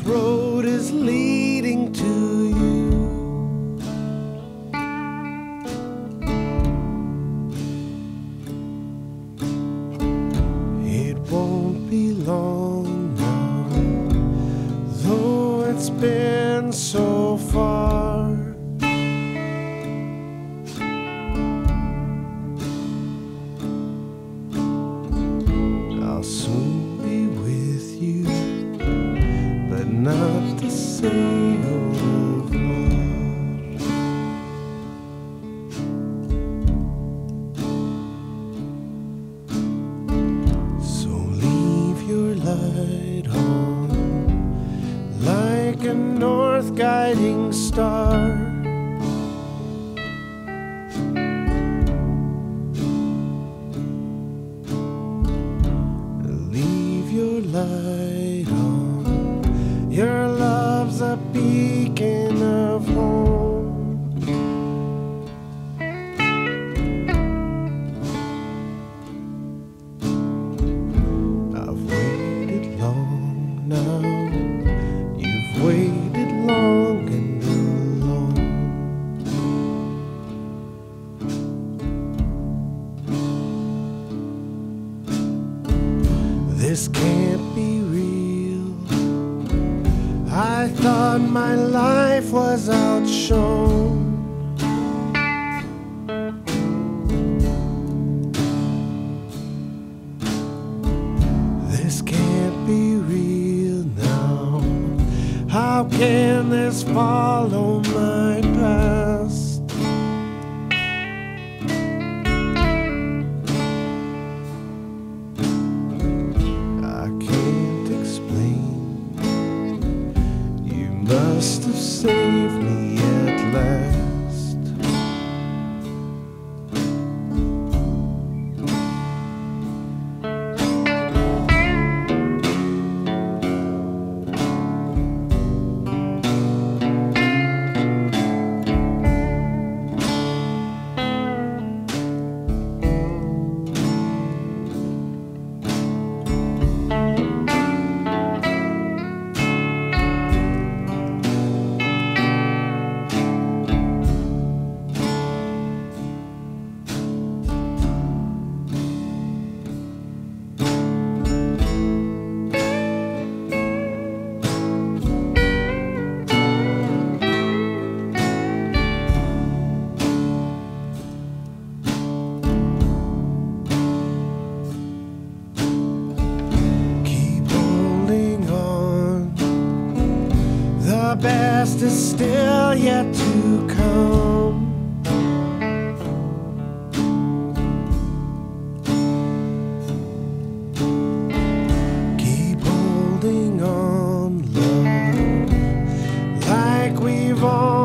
road is leading to you. It won't be long now, though it's been so far. I'll soon light on like a north guiding star. Leave your light This can't be real. I thought my life was outshone. This can't be real now. How can this follow my past? Best is still yet to come. Keep holding on, love, like we've always